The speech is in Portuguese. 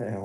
É,